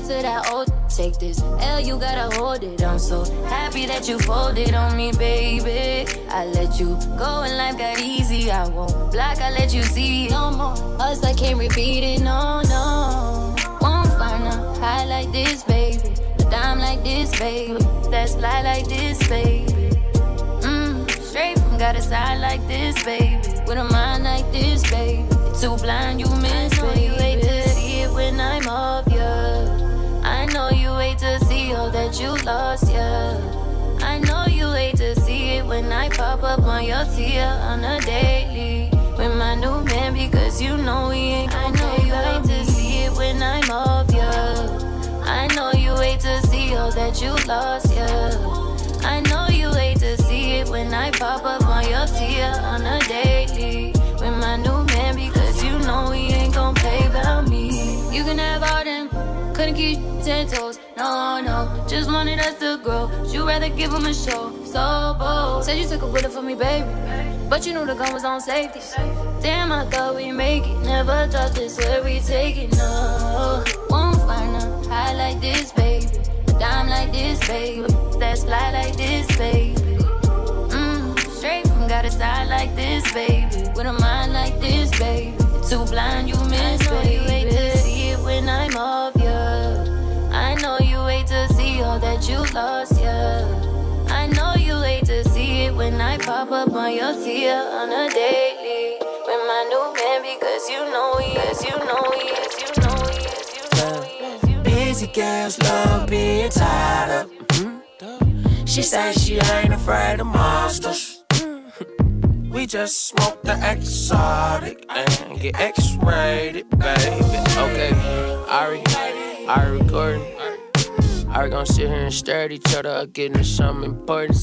to that old. Take this L, you gotta hold it. I'm so happy that you folded on me, baby. I let you go and life got easy. I won't block, I let you see no more. Us, I can't repeat it, no, no. Won't find a high like this, baby. A dime like this, baby. That's fly like this, baby. Mmm, straight from got a side like this, baby. With a mind like this, baby. Too blind, you miss, baby. You hate to see it when I'm off. I know you hate to see all that you lost, yeah. I know you hate to see it when I pop up on your tier on a daily with my new man because you know he ain't I know you hate to see it when I'm off, yeah. I know you hate to see all that you lost, yeah. I know you hate to see it when I pop up on your tier on a daily with my new man because you know he ain't gon' pay about me. You can have all them couldn't keep ten toes, no, no. Just wanted us to grow. You'd rather give him a show, so bold. Said you took a bullet for me, baby. But you knew the gun was on safety. Damn, I thought we'd make it. Never thought this where we take it, no. Won't find a high like this, baby. A dime like this, baby. That's fly like this, baby. Mmm, straight from got a side like this, baby. With a mind like this, baby. Too blind, you miss, baby. You hate to see it when I'm off, lost, yeah. I know you hate to see it when I pop up on your tier on a daily with my new man because you know he is, you know he is, you know he is, you know he is. You know Busy girls love being tied up. She says she ain't afraid of monsters. We just smoke the exotic and get X-rated, baby. Okay, Ari, Ari recording. Ari gonna sit here and stare at each other, up, getting to something important.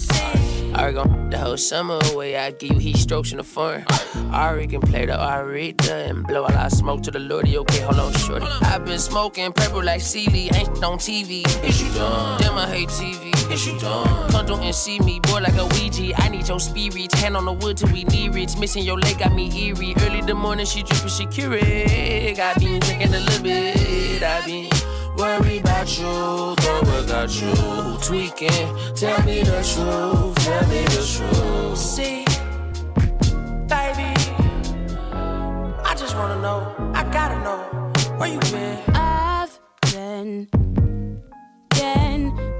Ari gonna the whole summer away. I give you heat strokes in the phone. Ari can play the Aretha and blow a lot of smoke to the Lordy. Okay, hold on, shorty. I've been smoking purple like Celie, ain't on TV. Is you done? Damn, I hate TV. Is you done? Come don't and see me, boy, like a Ouija. I need your spirit. Hand on the wood till we near it. Missing your leg got me eerie. Early the morning, she drippin', she curious. I been drinking a little bit. I been worry about you, go without you. Tweaking, tell me the truth, tell me the truth. See, baby, I just wanna know, I gotta know, where you been? I've been, been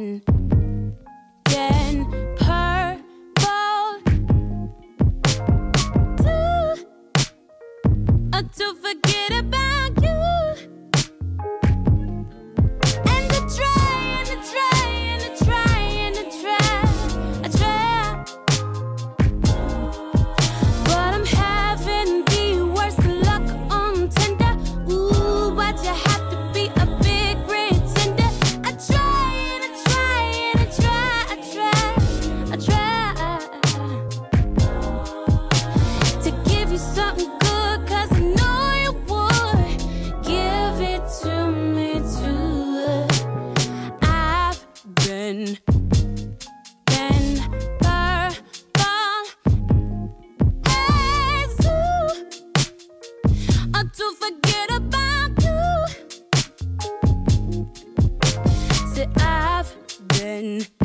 been, been,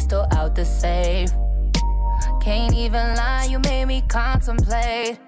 pistol out the safe. Can't even lie, you made me contemplate.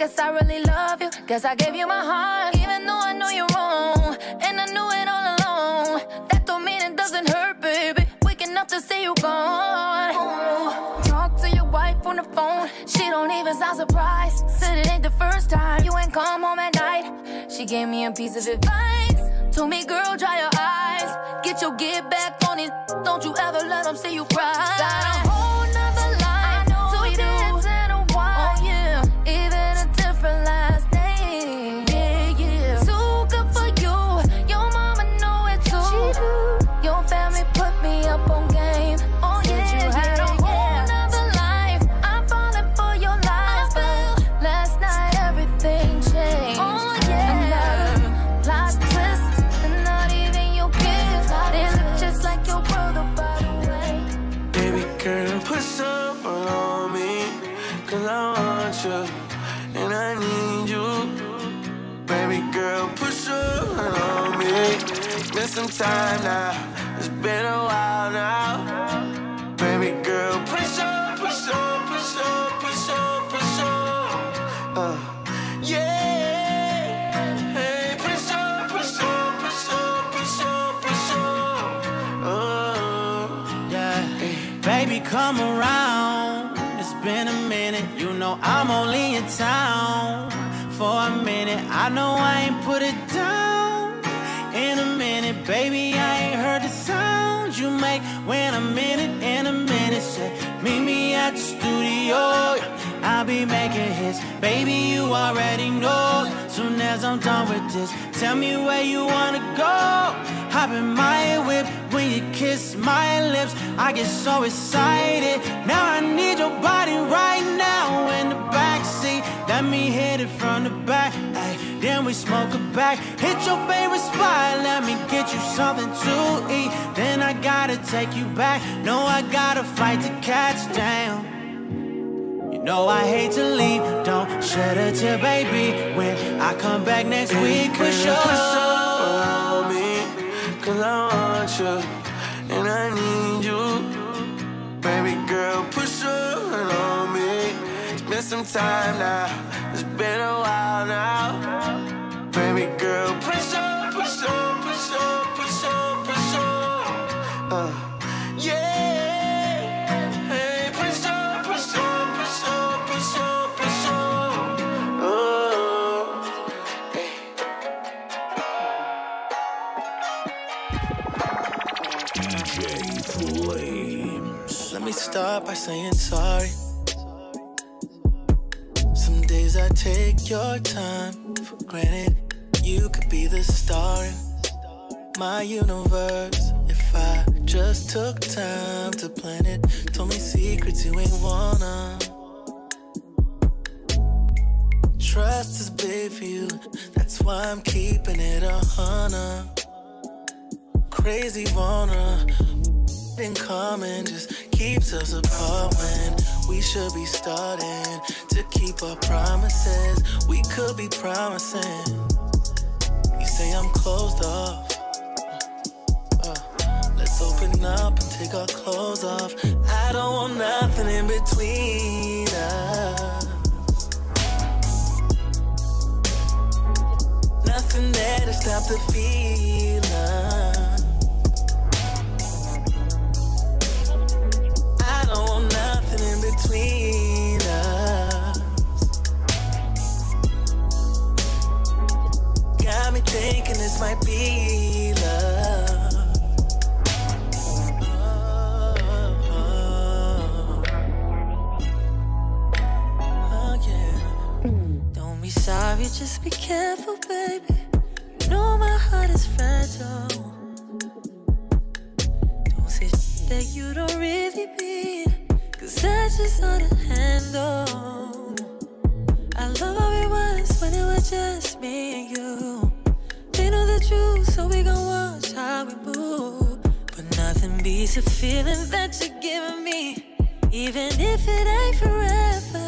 guess I really love you. Guess I gave you my heart, even though I know you're wrong. And I knew it all along. That don't mean it doesn't hurt, baby. Waking up to see you gone. Oh. Talk to your wife on the phone. She don't even sound surprised. Said it ain't the first time you ain't come home at night. She gave me a piece of advice. Told me, girl, dry your eyes. Get your get back on it. Don't you ever let them see you cry. Time now, it's been a while now. Baby girl, put some, put some, put some, put some, put some. Uh, yeah. Hey, put some, put some, put some, put some, put some. Oh. Yeah, baby, come around. It's been a minute, you know I'm only in town for a minute. I know I ain't put it baby. I ain't heard the sound you make when I'm in it. A minute, say meet me at the studio. I'll be making hits, baby. You already know. Soon as I'm done with this, tell me where you wanna go. Hop in my whip when you kiss my lips. I get so excited. Now I need your body right now in the backseat. Let me hit it from the back. Then we smoke a back. Hit your favorite spot. Let me get you something to eat. Then I gotta take you back. No, I got a flight to catch down. You know I hate to leave. Don't shed a tear, baby. When I come back next week, for Girl, sure. Put some on me, cause I want you and I need you. Baby girl, push on me. It's been some time now, it's been a while now. Baby girl, put some, put some, put some, put some, put some. Uh, yeah. Hey, put some, put some, put some, put some, put some. Oh. DJ Flamez. Let me start by saying sorry. Some days I take your time for granted. You could be the star in my universe if I just took time to plan it. Told me secrets you ain't wanna. Trust is big for you, that's why I'm keeping it a hundred. Crazy wanna in common just keeps us apart when we should be starting to keep our promises. We could be promising. Say I'm closed off. Uh, let's open up and take our clothes off. I don't want nothing in between us. Nothing there to stop the feeling. I don't want nothing in between thinking this might be love. Oh, oh. Don't be sorry, just be careful, baby. You know my heart is fragile. Don't say shit that you don't really mean. Cause that's just hard to handle. I love how it was when it was just me and you. They know the truth, so we gon' watch how we move. But nothing beats the feeling that you're giving me. Even if it ain't forever.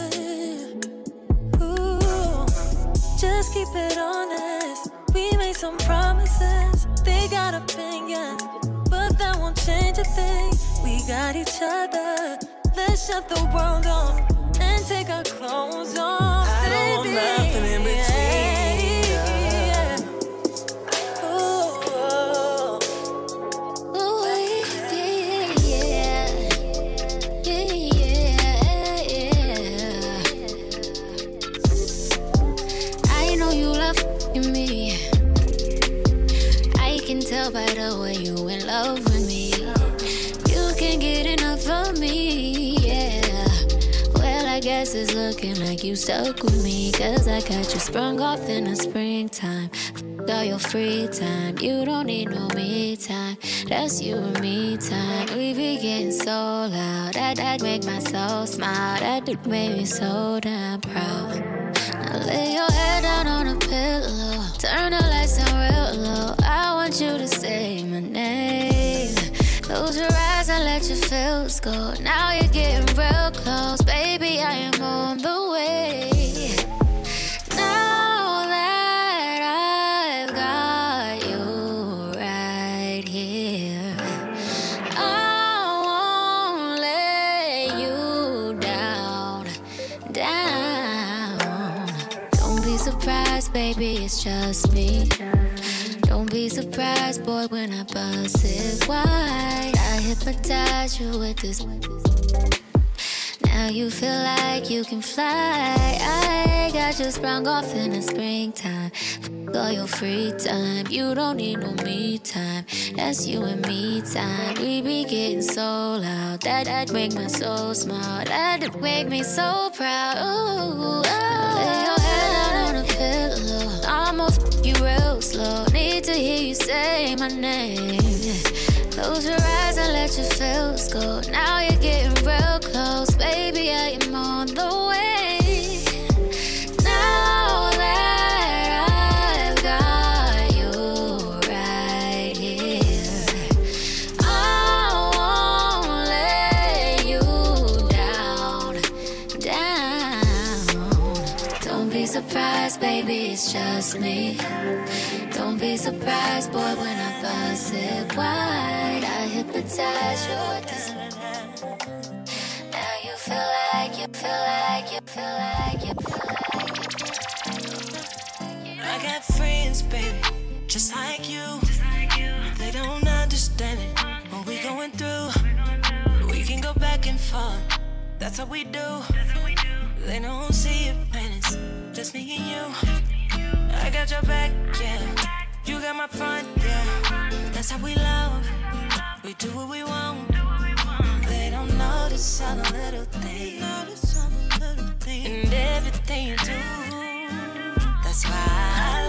Ooh, just keep it honest. We made some promises. They got opinions, but that won't change a thing. We got each other. Let's shut the world off and take our clothes off. I don't want nothing in looking like you stuck with me. Cause I got you sprung off in the springtime. Got your free time. You don't need no me time. That's you and me time. We be getting so loud. That that make my soul smile. That make me so damn proud. Now lay your head down on a pillow. Turn the lights down real low. I want you to say my name. Close your eyes and let your feels go. Now you're getting real close, baby. Boy, when I bust it wide. I hypnotize you with this. Now you feel like you can fly. I got you sprung off in the springtime. All your free time. You don't need no me time. That's you and me time. We be getting so loud. That that make my soul smile. That make me so proud. Ooh, oh. Lay your head out on a pillow. You real slow. Need to hear you say my name. Close your eyes and let your feels go. Now you're getting real close, baby. I am on the way. Now that I've got you right here, I won't let you down, down. Don't be surprised, baby, it's just me. Surprised, boy, when I bust it wide. I hypnotize you with this. Now you feel like you feel like you feel like you feel like I got friends, baby, just like you. They don't understand it. What we going through, we can go back and forth. That's how we do. They don't see it when it's just me and you. I got your back, yeah. You got my front, yeah. That's how we love. We do what we want. They don't notice all the little things. And everything you do. That's why I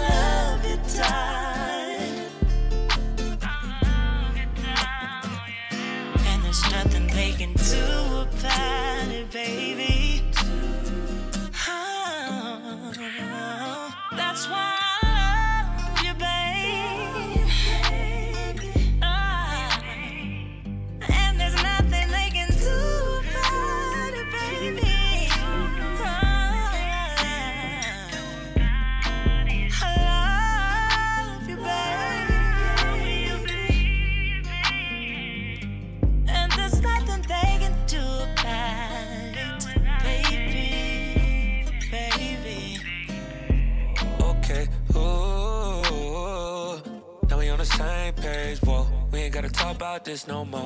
this no more.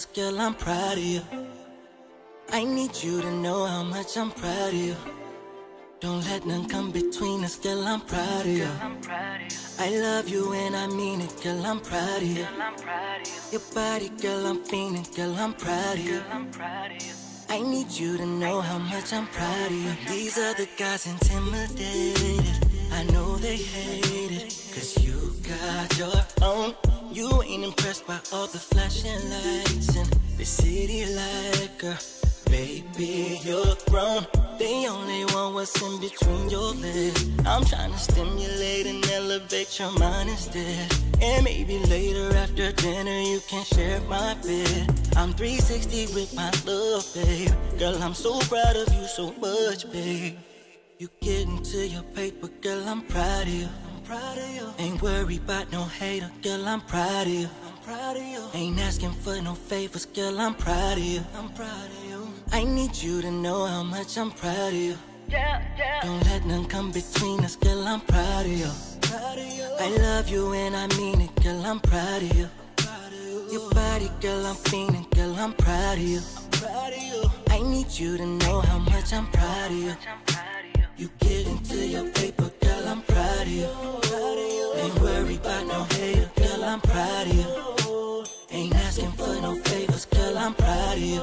Girl, I'm proud of you. I need you to know how much I'm proud of you. Don't let none come between us, girl, I'm proud of you. I love you and I mean it, girl, I'm proud of you. Your body, girl, I'm feeling, girl, I'm proud of you. I need you to know how much I'm proud of you. These other guys intimidated. I know they hate it, cause you got your own. You ain't impressed by all the flashing lights in the city like girl. Baby, you're grown. They only want what's in between your legs. I'm trying to stimulate and elevate your mind instead. And maybe later after dinner you can share my bed. I'm 360 with my love, babe. Girl, I'm so proud of you so much, babe. You get into your paper, girl, I'm proud of you. I'm proud of you. Ain't worried about no hater, girl, I'm proud of you. I'm proud of you. Ain't asking for no favors, girl, I'm proud of you. I'm proud of you. I need you to know how much I'm proud of you. Don't let none come between us, girl, I'm proud of you. I love you and I mean it, girl, I'm proud of you. Your body, girl, I'm feeling, girl, I'm proud of you. I need you to know how much I'm proud of you. You get into your paper, I'm proud of you. Ain't worried about no hater, girl, I'm proud of you. Ain't asking for no favors, girl, I'm proud of you.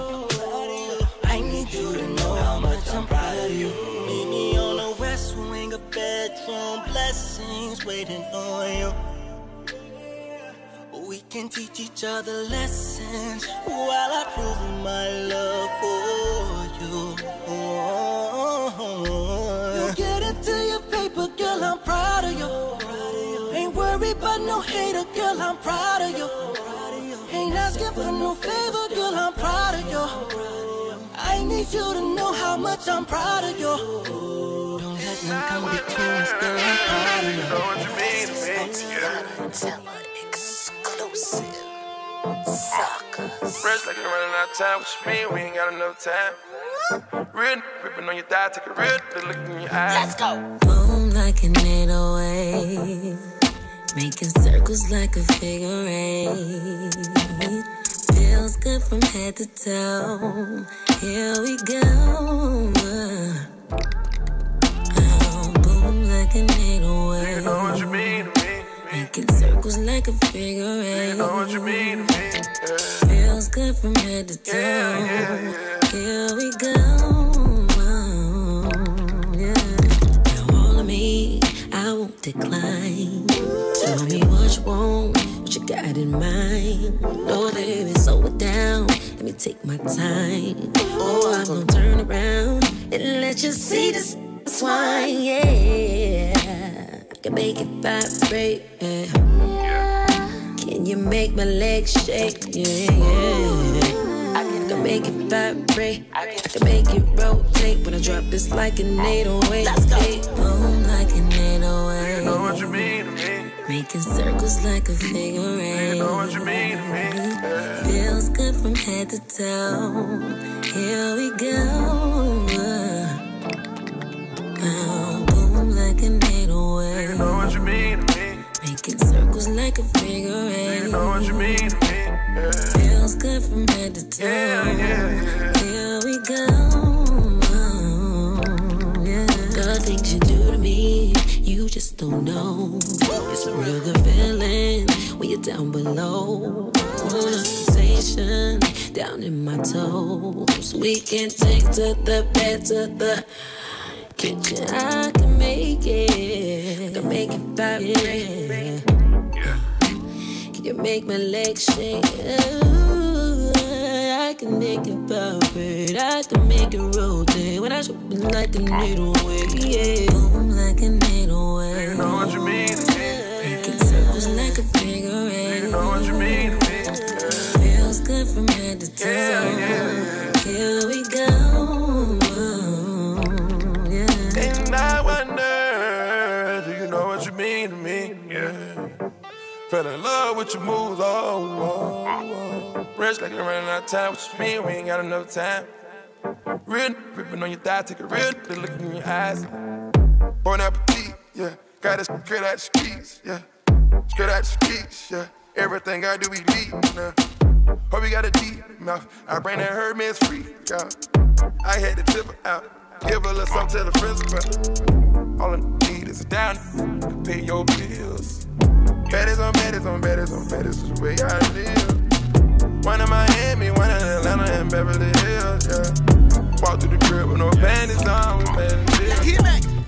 I need you to know how much I'm proud of you. Meet me on the west wing of bedroom, blessings waiting on you. We can teach each other lessons while I prove my love for you. You get into paper, girl, I'm proud of you. Ain't worried about no hater, girl, I'm proud of you. Ain't asking for no favor, girl, I'm proud of you. I need you to know how much I'm proud of you. Don't let them come between us, girl, I'm proud of you. Know what you mean to me? Yeah. exclusive. Suckers. Fresh like you're running out of time. What you mean? We ain't got enough time. Real ripping on your thigh, take a real look in your eyes. Let's go. Like an 808. Making circles like a figure eight. Feels good from head to toe. Here we go. Oh, boom like an You know what you mean to me? Making circles like a figure You know what you eight. mean to me? Yeah. Feels good from head to toe. Yeah, yeah. Here we go. Decline. Tell me what you want, what you got in mind. No, baby, slow it down. Let me take my time. Oh, I'm gonna turn around and let you see this swine. Yeah, I can make it vibrate. Yeah. Can you make my legs shake? Yeah, yeah. I can make it vibrate. I can make it rotate. When I drop, it's like an 808. Let's go. Boom like an Making circles like a figure eight. You know what you mean to me? Yeah. Feels good from head to toe. Here we go. Boom like an You know what you mean to me? Making circles like a figure eight. You know what you mean to me? Yeah. Feels good from head to toe. Yeah, yeah, yeah. Don't know. It's a real good feeling when you're down below. Of sensation down in my toes. We can take to the bed, to the kitchen. I can make it. I can make it vibrate. Can you make my legs shake? Ooh, I can make it vibrate. I can make it rotate. When I shoot it like a needle weight, yeah. Boom like a needle You know what you mean? Making circles like a figure eight. You know what you mean to me? Yeah. Feels good from head to toe. Yeah, yeah, Here we Fell in love with your moves, oh, oh, oh. Rich like you're running out of time, what you mean? We ain't got enough time. Real ripping on your thigh, take a real look in your eyes. Bon appetit, yeah. Got it straight out the streets, yeah. Straight out the streets, yeah. Everything I do, we lead, nah. Hope you got a deep mouth. I bring that Hermes free, yeah. I had to tip her out. Give a little something to the friends about. All I need is a down pay your bills. Baddies on baddies on baddies on baddies is the way I live. One in Miami, one in Atlanta, and Beverly Hills, yeah. Walk through the crib with no panties on, we made a.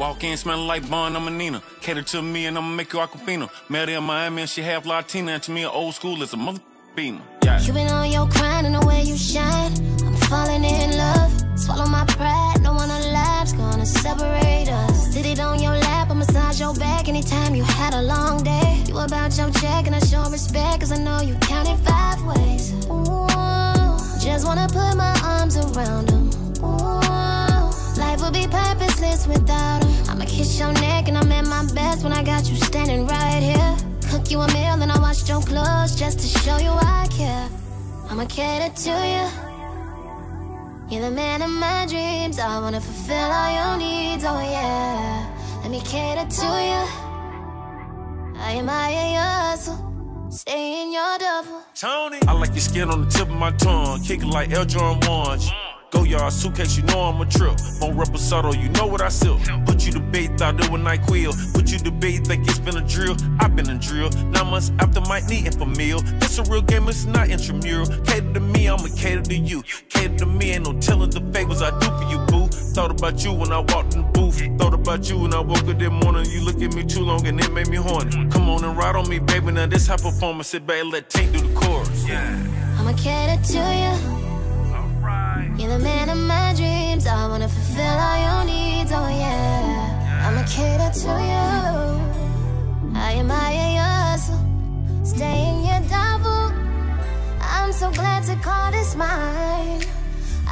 Walk in smelling like Bun, I'm a Nina. Cater to me and I'ma make you Aquafina. Met her in Miami and she half Latina. And to me, an old school is a mother beamer. Yeah. You been on your grind and the way you shine. I'm falling in love. Swallow my pride. No one alive's gonna separate us. Sit it on your lap, I massage your back anytime you had a long day. You about your check and I show respect, cause I know you counted five ways. Ooh, just wanna put my arms around them. Ooh, life would be purposeless without them. I'ma kiss your neck and I'm at my best when I got you standing right here. Cook you a meal and I washed your clothes just to show you I care. I'ma cater to you. You're the man of my dreams. I wanna fulfill all your needs. Oh yeah. Me cater to you. I admire your hustle. Stay in your double. Tony. I like your skin on the tip of my tongue. Kick it like L. Jordan ones. Go yard suitcase, you know I'm a trip. On reposado, you know what I sell. Put you to bait, thought it was NyQuil. Put you to bait, think it's been a drill. I've been a drill. Nine months after might need it for meal. This a real game, it's not intramural. Cater to me, I'ma cater to you. Cater to me, ain't no telling the favors I do for you, boo. Thought about you when I walked in Thought about you when I woke up that morning. You look at me too long and it made me horny. Come on and ride on me, baby. Now this high performance, sit back and let Tank do the chorus. Yeah. I'ma cater to you. You're the man of my dreams. I wanna fulfill all your needs. Oh yeah. I'ma cater to you. I admire your hustle. Stay in your double. I'm so glad to call this mine.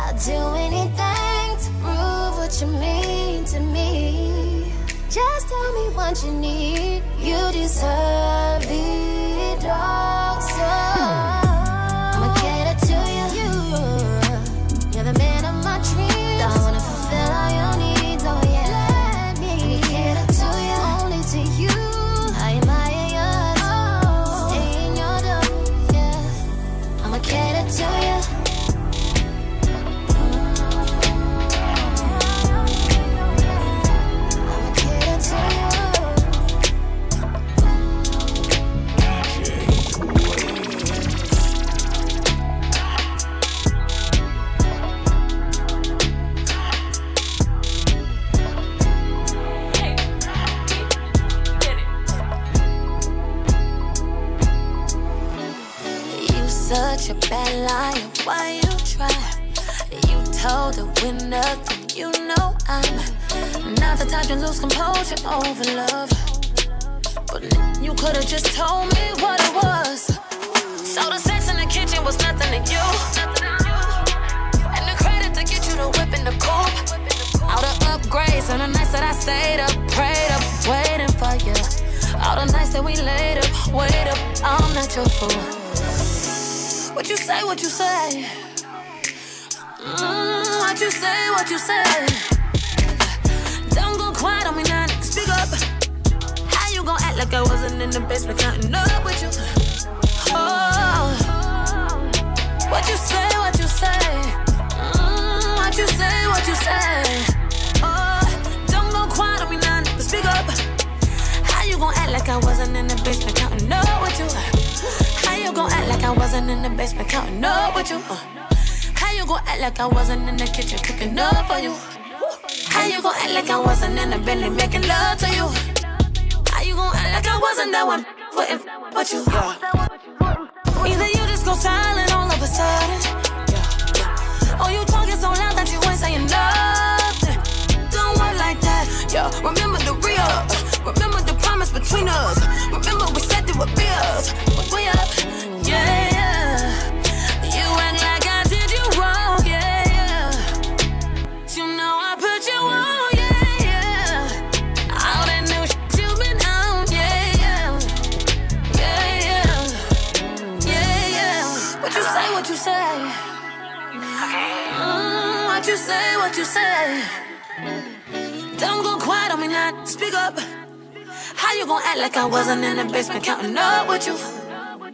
I'll do anything to prove what you mean to me. Just tell me what you need. You deserve it all. So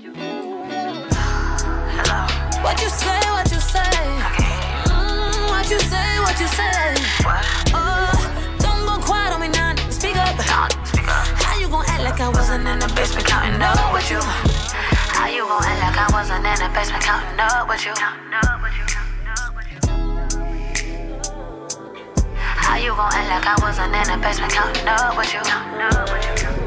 Hello. What you say? What you say? Mm, what you say? What you say? What? Oh, don't go quiet on me now. Speak up. speak up. How you gon' act like I wasn't in the basement counting up with you? How you gon' act like I wasn't in the basement counting up with you? How you gon' act like I wasn't in the basement counting up with you?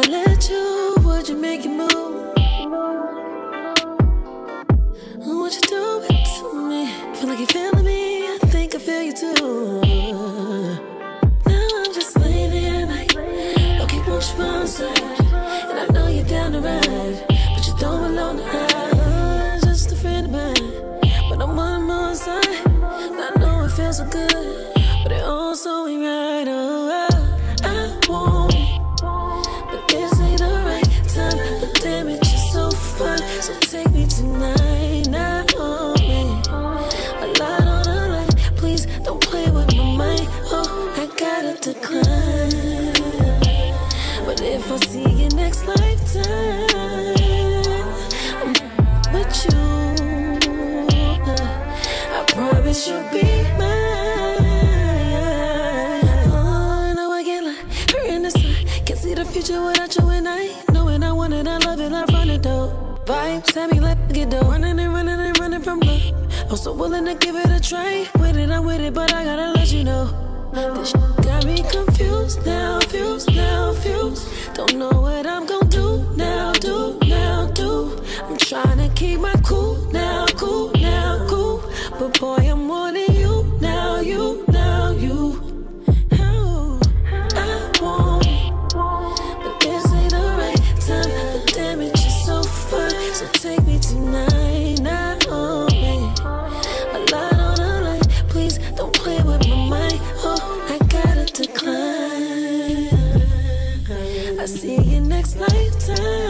I let you, would you make it move? Would you do it to me? Feel like you're feeling me. I think I feel you too. Now I'm just laying there night. Looking for you outside. And I know you're down to ride. But you don't belong to hide. Just a friend of mine. But I'm on my side. And I know it feels so good. But it also ain't right. Future without you and I. Knowing I want it, I love it, I run it though. Vibes have me like get dough. Running and running and running from love. I'm so willing to give it a try. With it, I'm with it, but I gotta let you know. This got me confused now, fused now, fused. Don't know what I'm gonna do now, do now, do. I'm trying to keep my cool now, cool now, cool. But boy, I'm wanting you next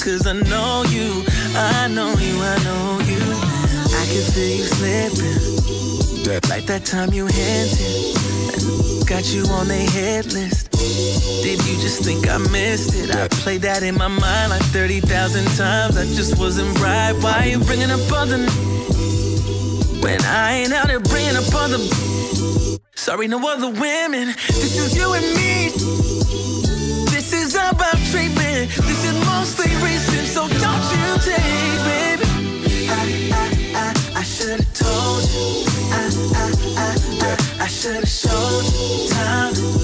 Because I know you, I know you, I know you. I can feel you slipping. Like that time you hinted. Got you on their hit list. Did you just think I missed it? I played that in my mind like 30,000 times. I just wasn't right. Why you bringing up other when I ain't out there bringing up other? Sorry, no other women. This is you and me. About treatment. This is mostly recent, so don't you take, baby. I, I, I, I should've told you. I, I, I, I, I should've showed you time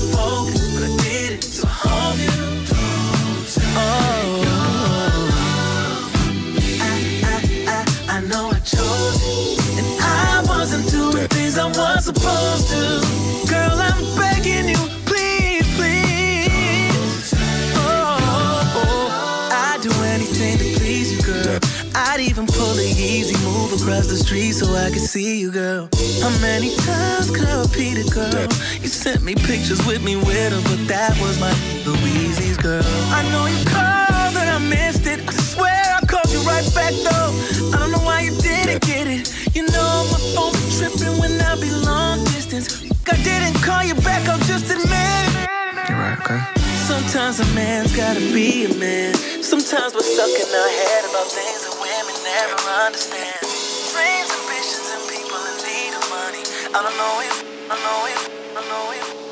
street so I could see you, girl. How many times could I repeat it, girl? You sent me pictures with me with her, but that was my Louise's girl. I know you called and I missed it. I swear I called you right back though. I don't know why you didn't get it. You know my phone be tripping when I be long distance. I didn't call you back, I'll just admit it. You're right, okay. Sometimes a man's gotta be a man. Sometimes we're stuck in our head about things that women never understand. Dreams, ambitions, and people in need of money. I don't know if, I know if, I know if,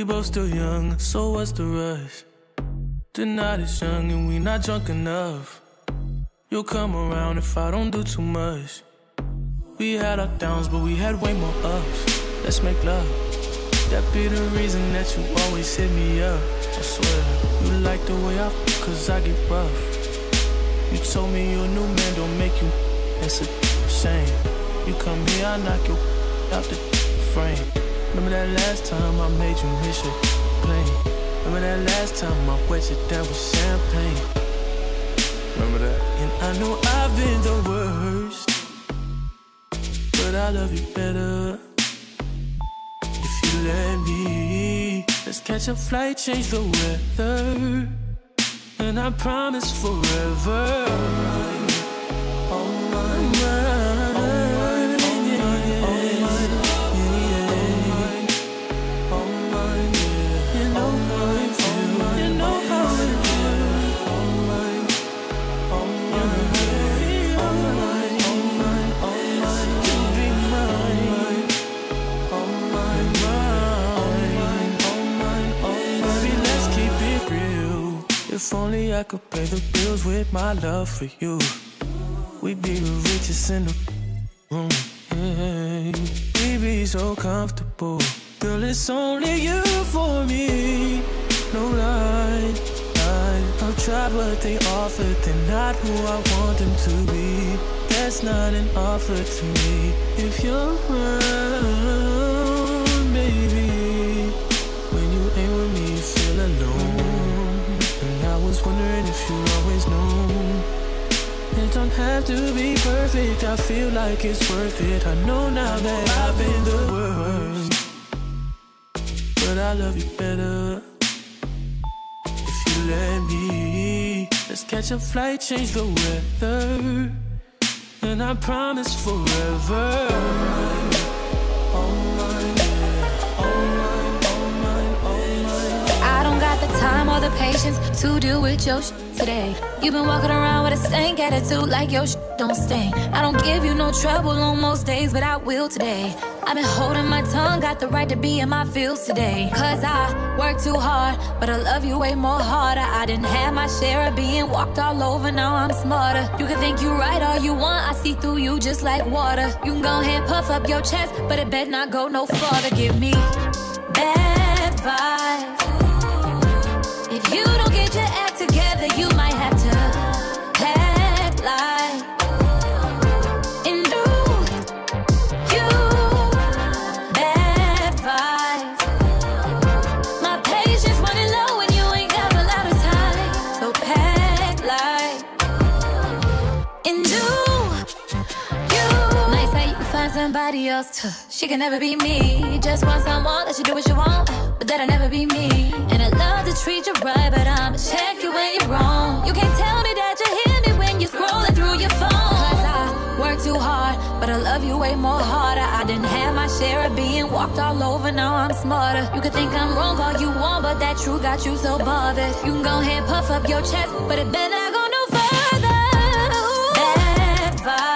If. both still young, so what's the rush? The night is young and we not drunk enough. You'll come around if I don't do too much. We had our downs, but we had way more ups. Let's make love. That be the reason that you always hit me up. I swear, you like the way I f- cause I get rough. You told me your new man don't make you. That's a shame. You come here, I knock you out the frame. Remember that last time I made you miss your plane? Remember that last time I wet you down with champagne? Remember that? And I know I've been the worst, but I love you better if you let me. Let's catch a flight, change the weather, and I promise forever. Oh my, Baby, If only I could pay the bills with my love for you. We'd be the richest in the room. Hey, we'd be so comfortable. Girl, it's only you for me. No lie. I- I've tried what they offered. They're not who I want them to be. That's not an offer to me. If you're around, have to be perfect. I feel like it's worth it. I know now that I've been the worst. But I love you better if you let me. Let's catch a flight, change the weather. And I promise forever. Time or the patience to deal with your sh- today. You've been walking around with a stank attitude like your sh- don't stink. I don't give you no trouble on most days, but I will today. I've been holding my tongue, got the right to be in my feels today. Cause I work too hard, but I love you way more harder. I didn't have my share of being walked all over, now I'm smarter. You can think you right all you want, I see through you just like water. You can go ahead, puff up your chest, but it better not go no farther. Give me bad vibes. You don't get your act together, you might have to pack like and do you bad vibes. My patience running low and you ain't got a lot of time, so like and do you. Nice you find somebody else to. She can never be me. Just want someone that you do what you want, but that'll never be me. And to treat you right, but I'ma check you when you're wrong. You can't tell me that you hear me when you're scrolling through your phone. Cause I work too hard, but I love you way more harder. I didn't have my share of being walked all over, now I'm smarter. You can think I'm wrong all you want, but that truth got you so bothered. You can go ahead, puff up your chest, but it better not go no further. Bad vibes.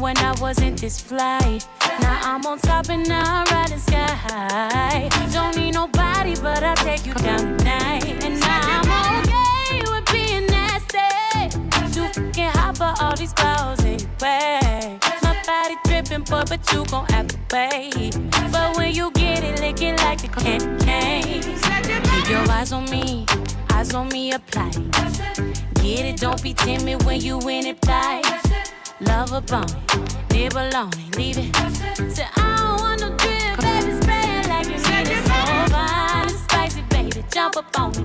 When I wasn't this fly? Now I'm on top and now I'm riding sky. High. Don't need nobody, but I'll take you down tonight. And now I'm okay with being nasty. Too fucking hot for all these clothes anyway. My body dripping, but but you gon' have to pay. But when you get it, lick it like a candy cane. Keep your eyes on me, eyes on me, apply. Get it, don't be timid when you in it, fly. Love a bone, on it, leave it. Say, I don't want no drip, baby, spray it like you need it. So and spicy, baby, jump up on me.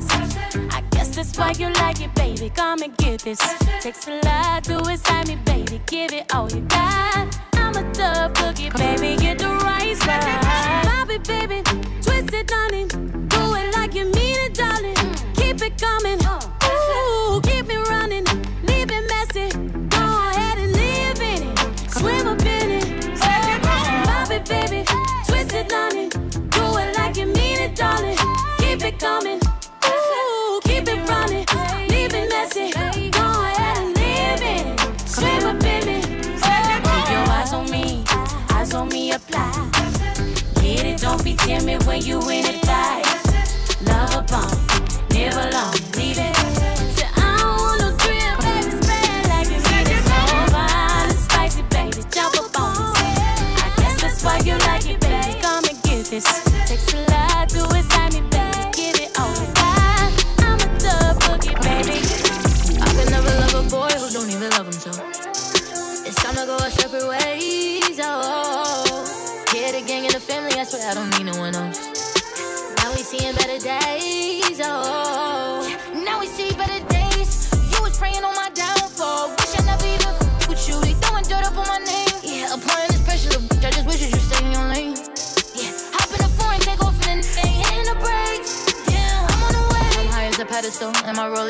I guess that's why you like it, baby. Come and get this. Takes a lot to excite me, baby. Give it all you got. I'm a tough cookie, baby. Get the right side. It, baby. Twist it, honey. Do it like you mean it, darling. Keep it coming. Ooh, keep it running. It coming. Ooh, keep it running. Leave it messy. Go ahead and in it. Swim up in it. Oh, keep your eyes on me. Eyes on me, apply. Get it, don't be timid when you in it,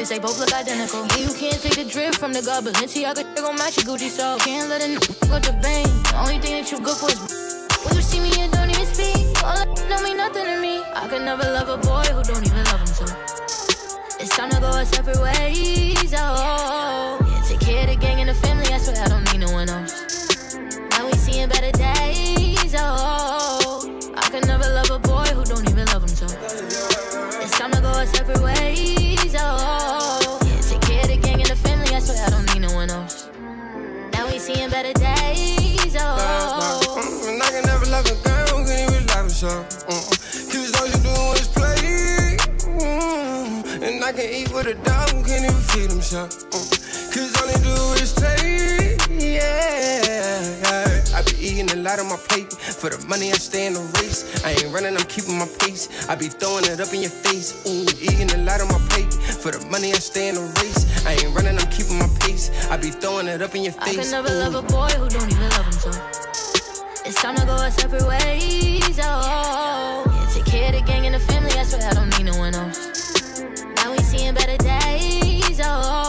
and they both look identical. Yeah, you can't take the drift from the god, Balenciaga gon' match your Gucci so can't let a n- go to bang. The only thing that you good for is when you see me, you don't even speak. All that don't mean nothing to me. I could never love a boy who don't even love himself. It's time to go our separate ways. Oh, yeah, take care of the gang and the family. I swear I don't need no one else. Now we seeing better days. Oh, I could never love a boy who don't even love himself. It's time to go our separate ways. Even. Mm-mm. Cause all you do is play. Mm. And I can eat with a dog who can't even feed himself. Mm. Cause all they do is take. Yeah. I be eating a lot on my plate. For the money, I stay in the race. I ain't running, I'm keeping my pace. I be throwing it up in your face. Ooh, eating a lot on my plate. For the money, I stay in the race. I ain't running, I'm keeping my pace. I be throwing it up in your face. I could never Ooh. love a boy who don't even love himself. It's time to go our separate ways. Oh, yeah, take care of the gang and the family. I swear I don't need no one else. Now we seeing better days. Oh,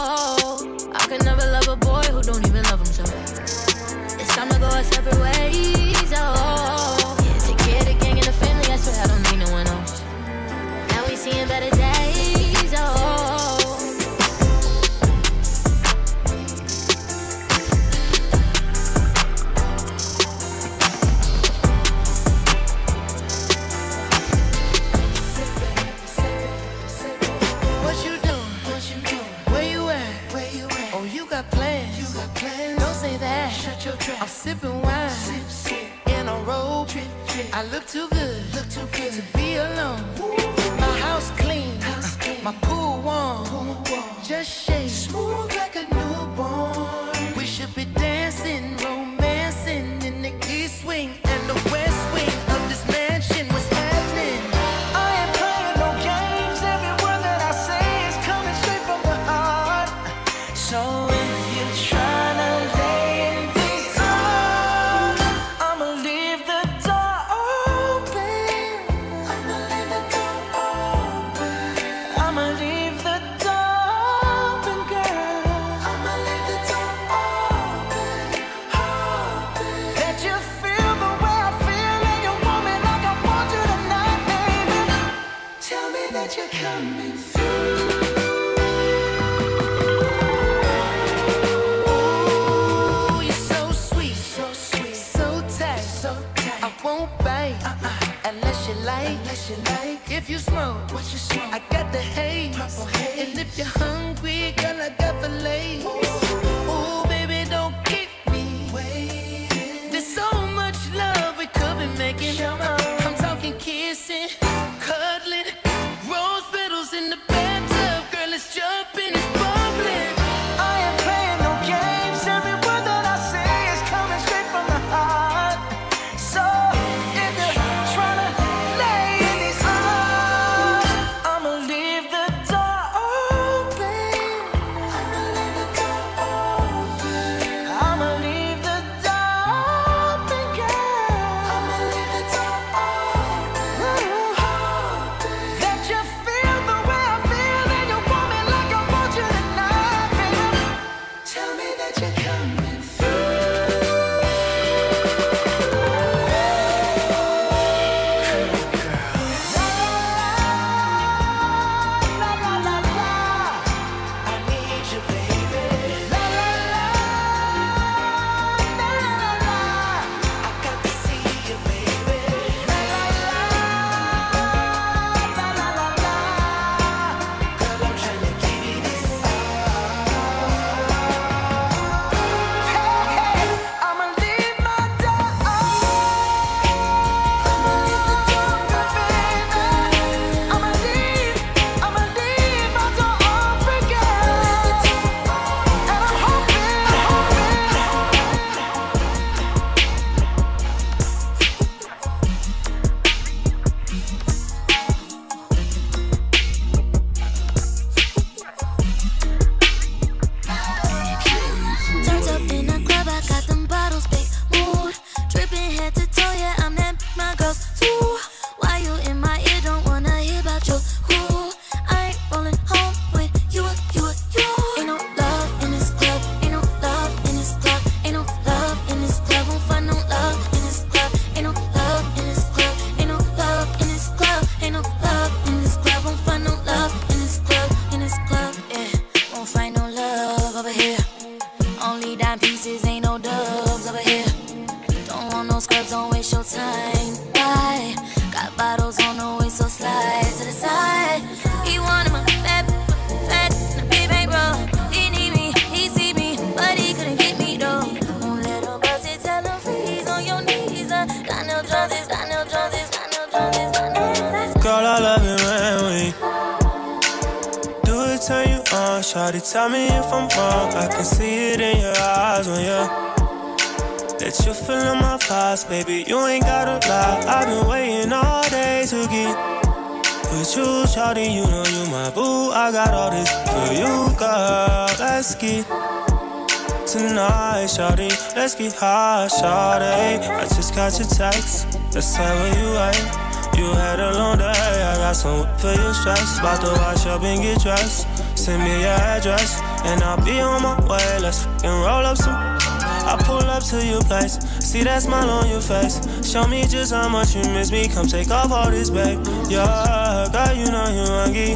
must be shawty I just got your text, that's how you at You had a long day, I got some for your stress. About to wash up and get dressed. Send me your address, and I'll be on my way. Let's f***ing roll up some. I pull up to your place, see that smile on your face. Show me just how much you miss me, come take off all this, babe. Yeah, girl, you know you hungry.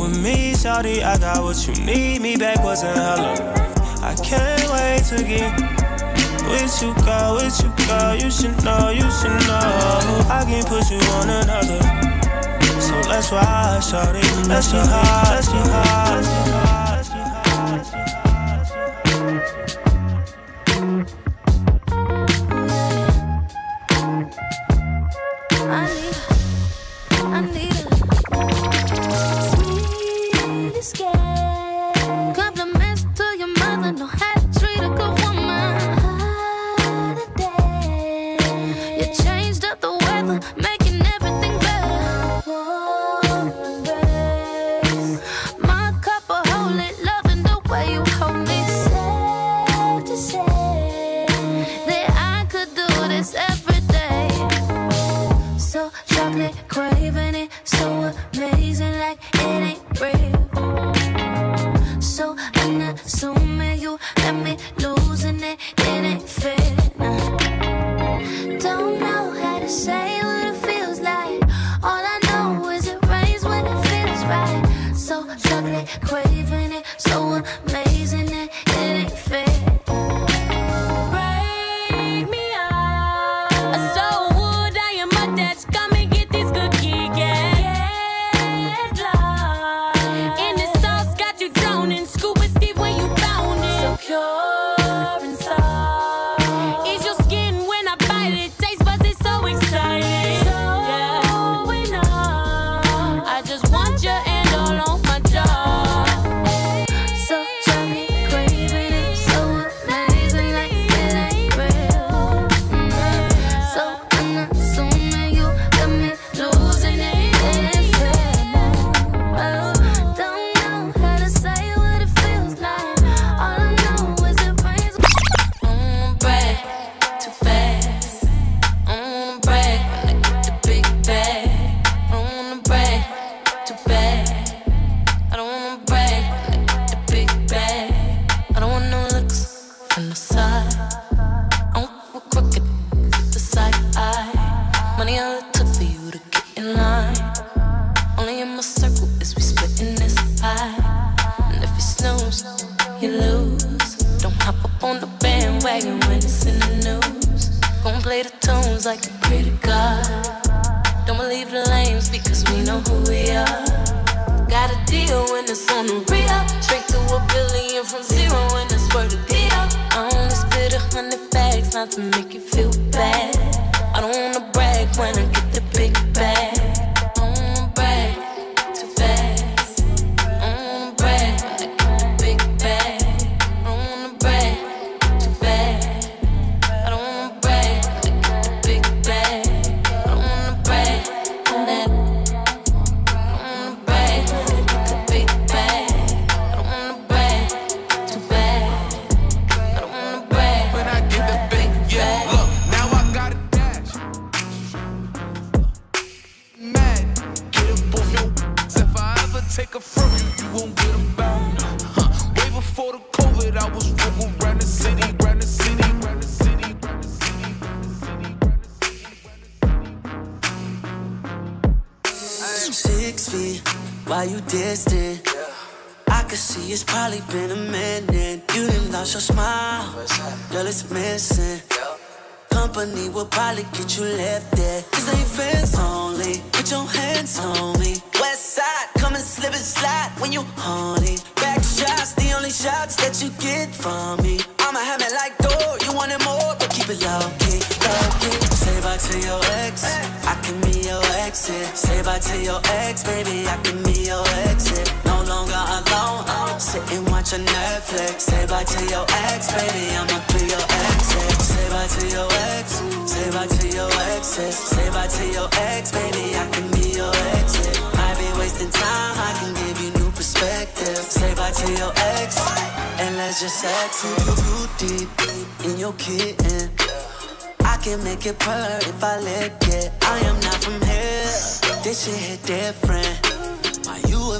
With me, shawty, I got what you need. Me back wasn't hello I can't wait to get what you got, what you got, you should know, you should know. I can put you on another. So that's why I shout it. That's your Let's your heart.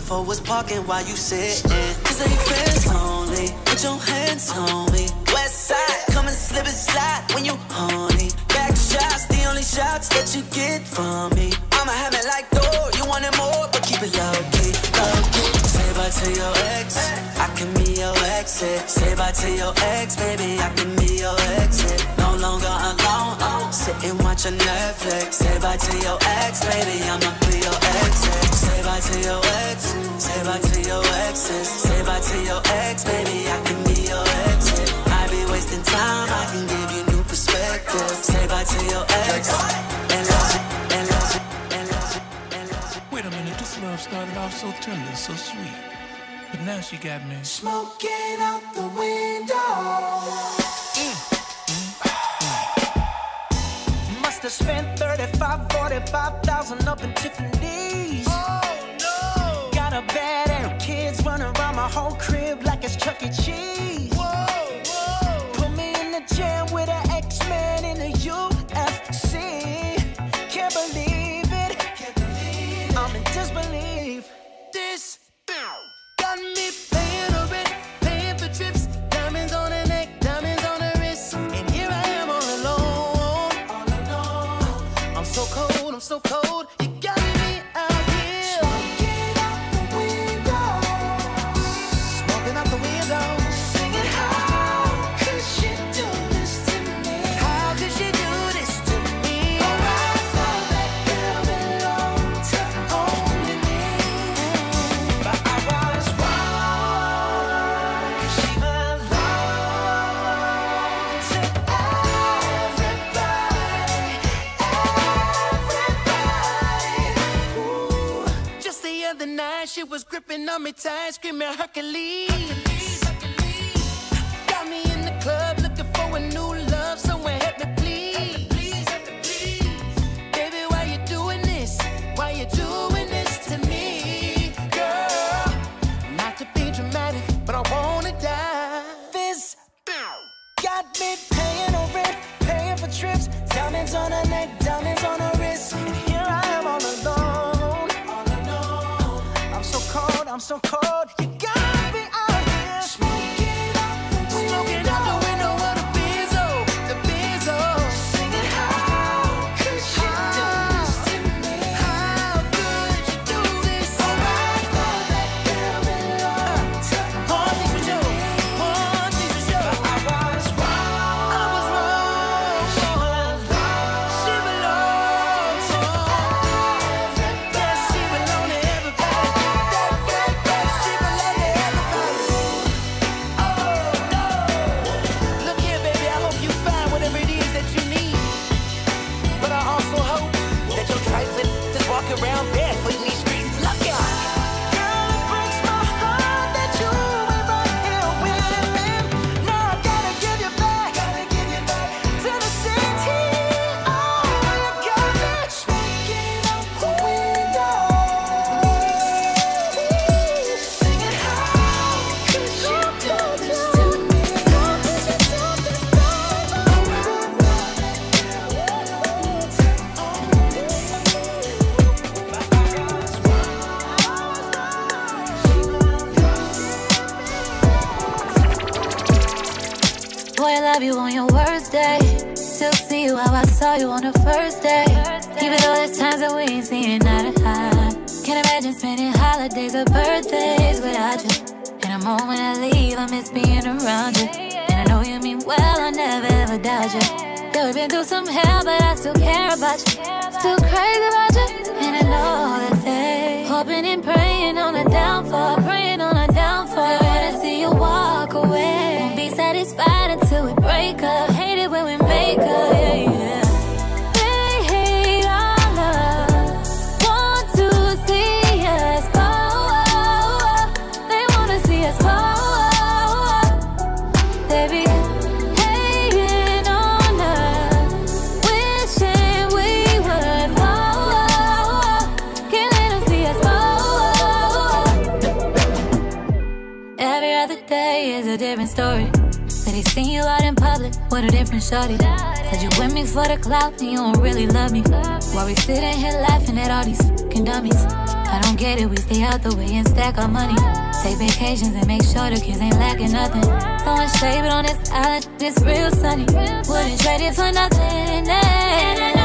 for was parking while you sitting. This ain't friends only. Put your hands on me. West side, come and slip and slide when you horny. Back shots, the only shots that you get from me. I'ma have it like more, you wanted more, but keep it low key, low key. Say bye to your ex, I can be your exit. Say bye to your ex, baby, I can be your exit. No longer alone, I'm sitting watching Netflix. Say bye to your ex, baby, I'ma be your exit. Say bye to your ex, say bye to your exes. Say bye to your ex, baby, I can be your exit. I be wasting time, I can give you new perspective. Say bye to your ex. love started off so tender, so sweet. But now she got me smoking out the window. Mm. Mm. Mm. Must have spent 35, 45,000 up in Tiffany's. Oh, no. Got a bad arrow, kids running around my whole crib like it's Chuck E. Cheese. Whoa, whoa. Put me in the jam was gripping on me tight, screaming Hercules. Hercules, Hercules. Got me in the club looking for a new love, someone help me please. Baby, why you doing this? Why you doing this to me, girl? Not to be dramatic, but I wanna die. This got me paying over, paying for trips, diamonds on her neck, diamonds on her. so cold. Miss being around you. And I know you mean well, I never ever doubt you. Yeah, we've been through some hell, but I still care about you. Still crazy about you. And I know that they hoping and praying story. Said he seen you out in public what a different shorty. Said you with me for the clout and you don't really love me. While we sitting here laughing at all these fucking dummies. I don't get it, we stay out the way and stack our money. Take vacations and make sure the kids ain't lacking nothing. Throwing shade but on this island, it's real sunny. Wouldn't trade it for nothing.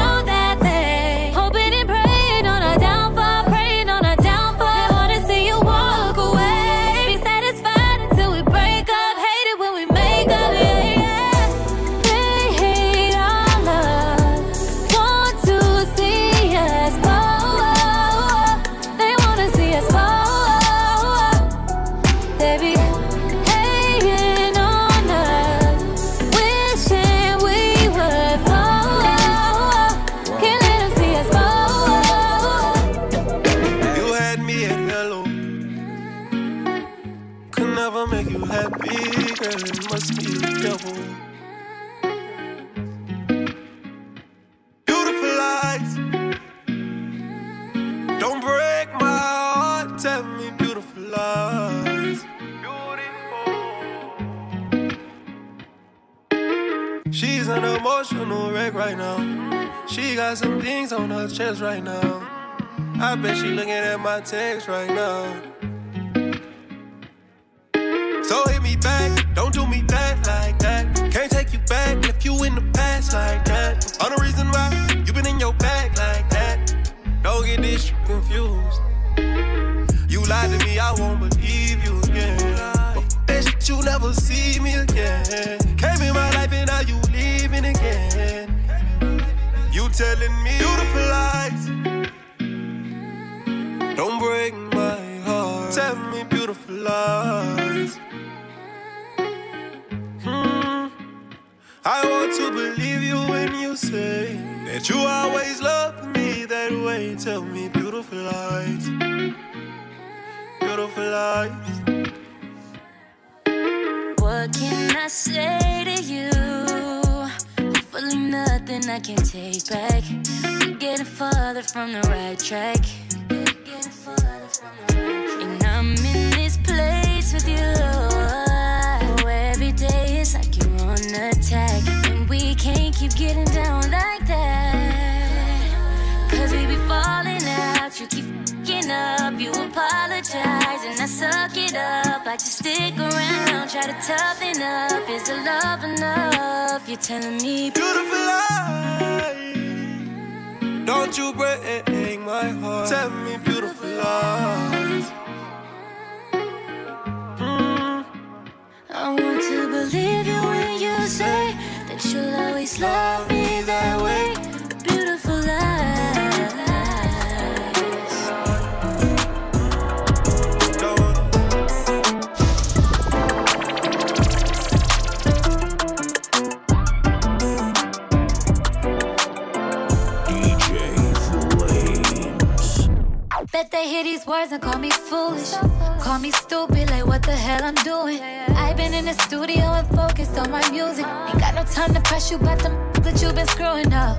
Right now. She got some things on her chest right now. I bet she looking at my text right now. So hit me back, don't do me back like that. Can't take you back, left you in the past like that. On the reason why you been in your bag like that. Don't get this confused. You lied to me, I won't believe you again. But that shit, you never see me again. Came in my telling me beautiful lies. Don't break my heart. Tell me beautiful lies. Hmm. I want to believe you when you say that you always loved me that way. Tell me beautiful lies. Beautiful lies. What can I say to you? Hopefully nothing I can take back. We're getting farther from the right track. And I'm in this place with you. Oh, every day is like you're on attack. And we can't keep getting down like that. Cause we be falling out. You keep fucking up. You apologize and I suck it up. I just stick around. Try to toughen up. Is the love enough? You're telling me Beautiful lies. Don't you break my heart. Tell me beautiful lies. Hmm. I want to believe you when you say that you'll always love me that way. They hear these words and call me foolish. Call me stupid, like what the hell I'm doing. I've been in the studio and focused on my music. Ain't got no time to press you about the that you've been screwing up.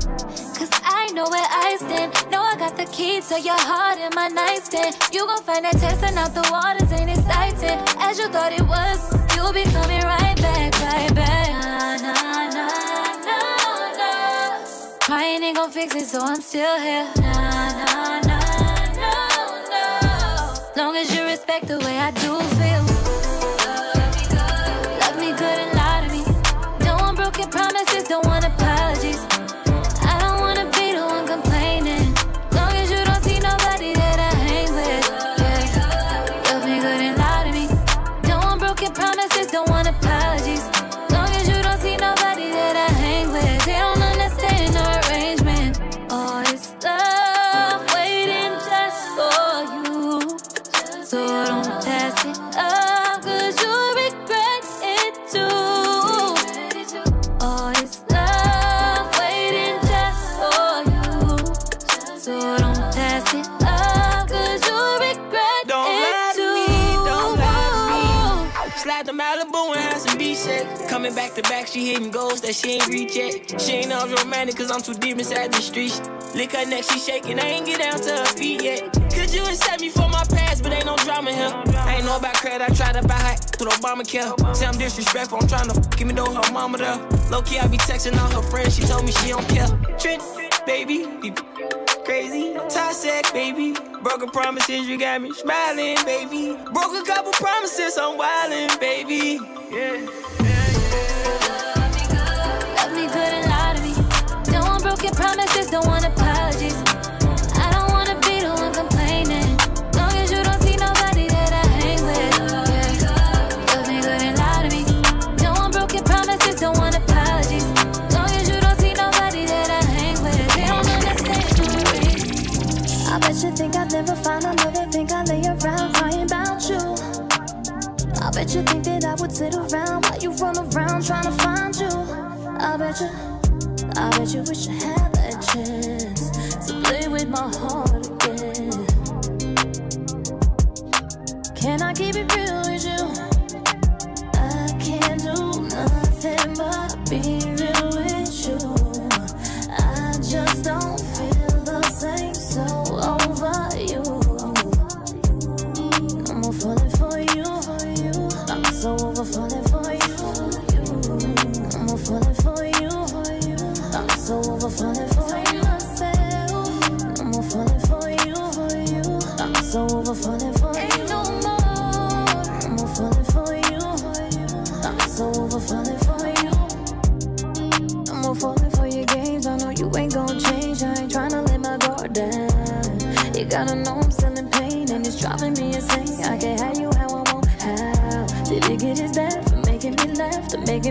Cause I know where I stand. Know I got the key to your heart in my nightstand. You gon' find that testing out the waters ain't exciting. As you thought it was, you'll be coming right back, right back. Nah, nah, nah, nah, nah. Crying ain't gon' fix it, so I'm still here. Nah, nah, nah. Long as you respect the way I do feel. Love me good and lie to me. Don't want broken promises, don't want apologies. Coming back to back, she hitting goals that she ain't reach yet. She ain't all romantic, cause I'm too deep inside the streets. Lick her neck, she shaking, I ain't get down to her feet yet. Could you accept me for my past, but ain't no drama here. I ain't know about credit, I tried to buy her with Obamacare. Say I'm disrespectful, I'm trying to give me though her mama there. Low key, I be texting all her friends, she told me she don't care. Trent, baby, be crazy. Tossack, baby. Broken promises, you got me smiling, baby. Broke a couple promises, I'm wildin', baby. Yeah. yeah. promises, don't want apologies. I don't wanna be the one complaining. Long as you don't see nobody that I hang with. Yeah. You'll good and lie to me. No one broke broken promises, don't want apologies. Long as you don't see nobody that I hang with. They don't understand I bet you think I'd never find another think I lay around crying about you. I bet you think that I would sit around while you run around trying to find you. I bet you. I bet you wish I had that chance to play with my heart again. Can I keep it real with you? I can't do nothing but be.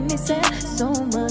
me said so much.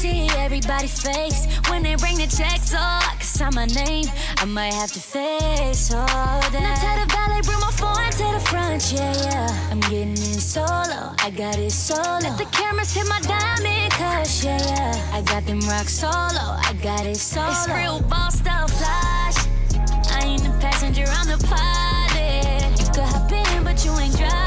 see everybody's face when they bring the checks. Oh, I can sign my name. I might have to face all that. Now tell the valet, bring my phone to the front. Yeah, yeah. I'm getting in solo. I got it solo. Let the cameras hit my diamond cush. Yeah, yeah. I got them rock solo. I got it solo. It's real ball style flash. I ain't the passenger, I'm the pilot. You could hop in, but you ain't driving.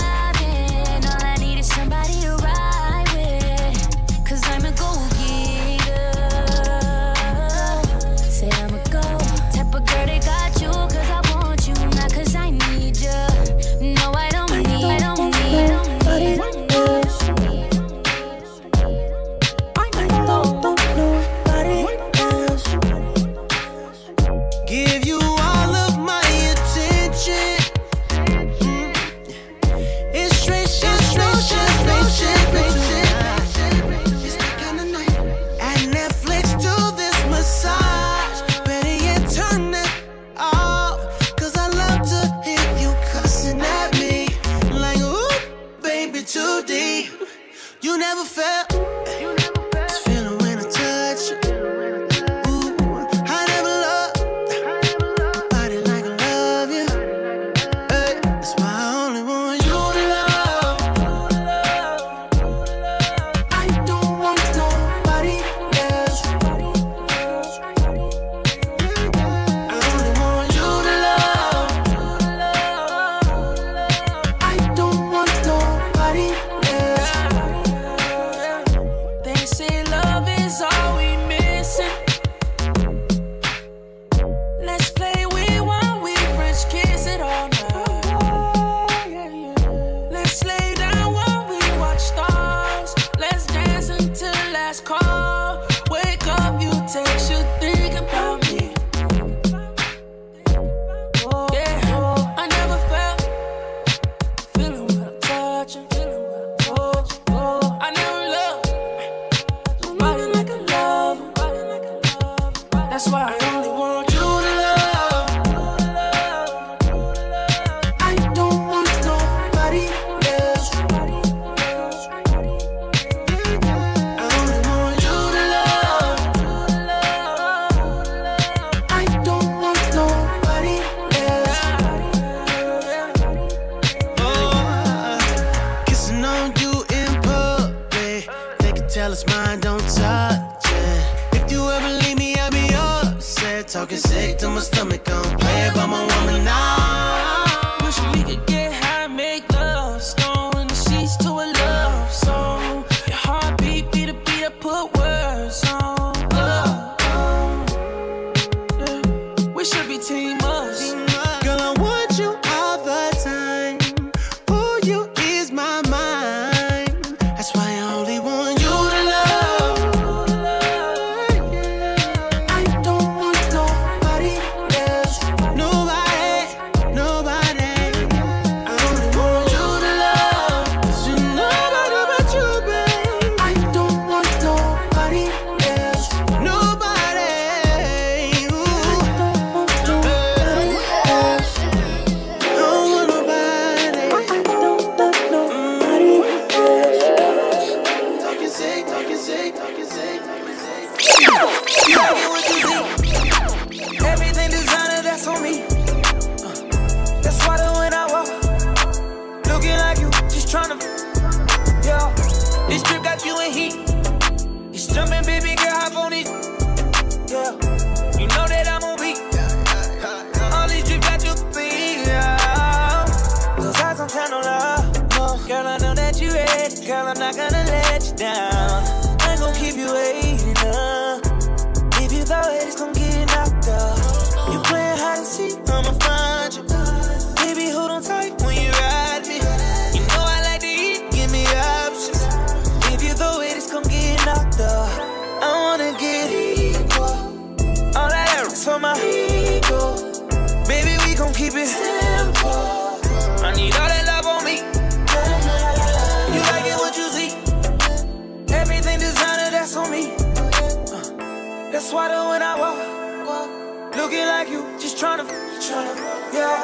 yeah.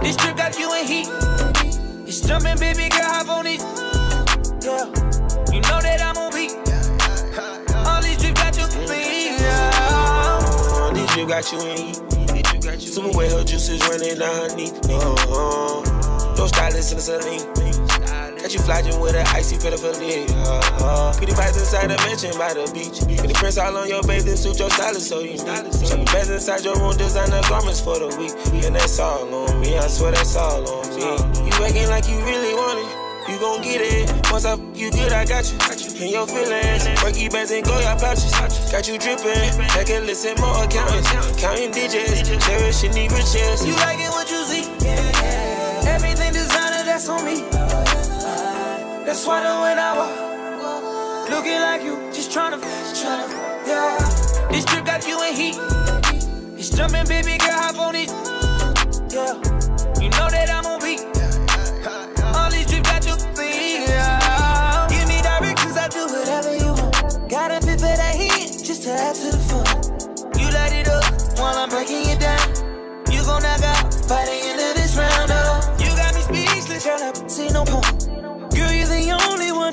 This trip got you in heat. It's jumping, baby girl, hop on it. Yeah, you know that I'm on beat. All these drips got you in yeah. These drips got you in heat. Super wet, her juices running down her knee. Oh, oh. Your stylist in the saline. Got you flogging with an icy pedophilia. Pretty vibes inside the mansion by the beach. Pretty prints all on your bathing suit, your stylist so you need. Me beds inside your room, designer garments for the week. And that's all on me, I swear that's all on me. You acting like you really want it. You gon' get it. Once I you good, I got you. In your feelings. Worky bands and go your pouches. Got you drippin'. Take a listen, more accountants. Counting digits. Cherishing the riches. You like it what you see? Everything designer, that's on me. That's why the when I walk, looking like you, just tryna, tryna, yeah. This trip got you in heat. It's jumping, baby girl, hop on it. Yeah, you know that I'm on beat. All these drip got you free. Yeah. Give me directions, I do whatever you want. Got a bit for that heat, just to add to the fun. You light it up while I'm breaking it down. You gon' knock out by the end of this round. Oh, you got me speechless, girl. I see no point.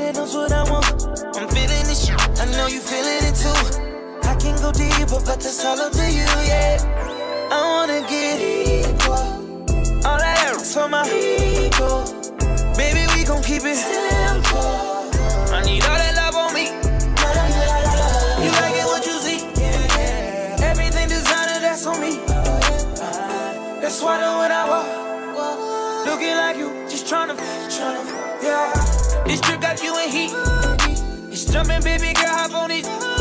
Girl, you're the only one that knows what I want. I'm feeling this shit. I know you feeling it too. I can go deeper, but that's all up to you, yeah. I wanna get equal. All that arrows for my ego. Baby, we gon' keep it simple. I need all that love on me. You like it what you see? Everything designer, that's on me. That's why the when I walk, looking like you, just tryna, tryna, yeah. This trip got you in heat. It's jumping, baby girl, hop on it.